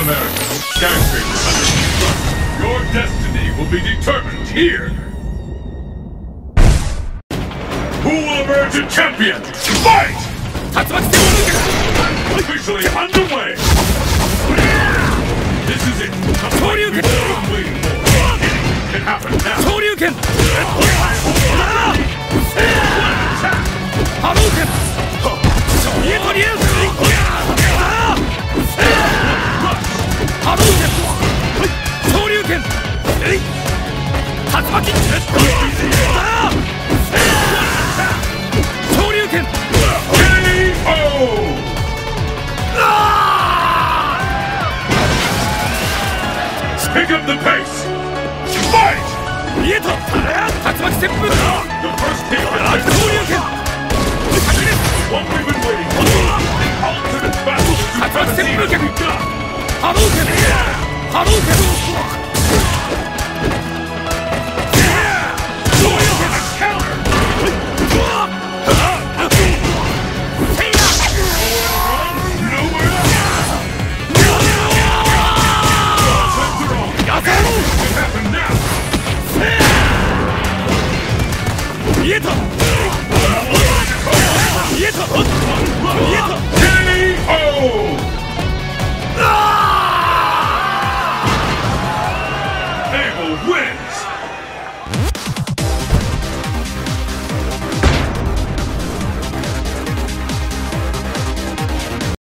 America, skyscrapers under construction. Your destiny will be determined here. Who will emerge a champion? Fight! Officially underway! Up the pace! Fight! The first hit What we've been waiting! The ultimate! Hadouken! Hadouken! Hadouken! They will win!